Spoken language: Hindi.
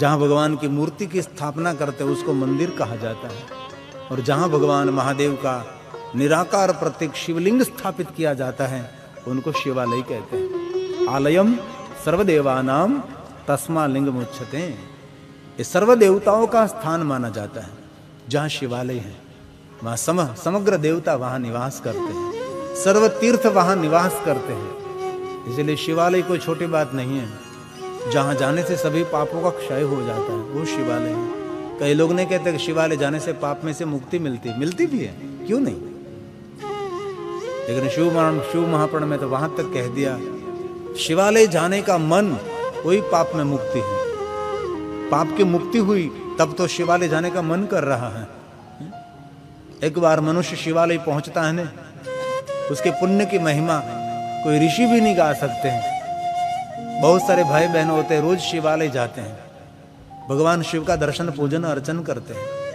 जहाँ भगवान की मूर्ति की स्थापना करते हैं उसको मंदिर कहा जाता है। और जहाँ भगवान महादेव का निराकार प्रत्येक शिवलिंग स्थापित किया जाता है उनको शिवालय कहते हैं। आलयम सर्वदेवानाम तस्मा लिंग मुच्छते ये सर्व देवताओं का स्थान माना जाता है जहाँ शिवालय है। वहाँ सम, समग्र देवता वहाँ निवास करते हैं। सर्व तीर्थ वहाँ निवास करते हैं। इसलिए शिवालय कोई छोटी बात नहीं है। जहाँ जाने से सभी पापों का क्षय हो जाता है, वो शिवालय है। कई लोग नहीं कहते कि शिवालय जाने से पाप में से मुक्ति मिलती मिलती भी है, क्यों नहीं? लेकिन शिव शिव महाप्रण में तो वहाँ तक कह दिया, शिवालय जाने का मन वही पाप में मुक्ति है। पाप की मुक्ति हुई, तब तो शिवालय जाने का मन कर रहा है। एक बार मनुष्य शिवालय पहुँचता है ना, उसके पुण्य की महिमा कोई ऋषि भी नहीं गा सकते हैं। बहुत सारे भाई बहन होते हैं, रोज शिवालय जाते हैं। भगवान शिव का दर्शन, पूजन, अर्चन करते हैं।